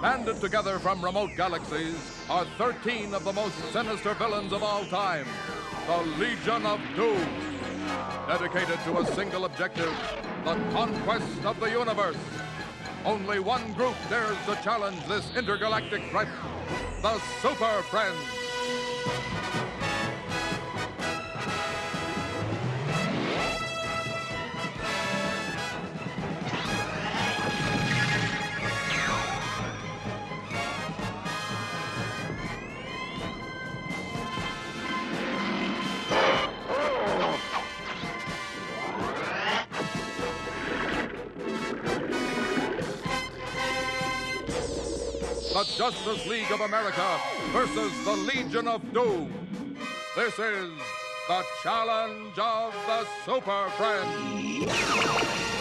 Banded together from remote galaxies are 13 of the most sinister villains of all time the Legion of Doom. Dedicated to a single objective the conquest of the universe. Only one group dares to challenge this intergalactic threat the Super Friends. The Justice League of America versus the Legion of Doom. This is the challenge of the Super Friends.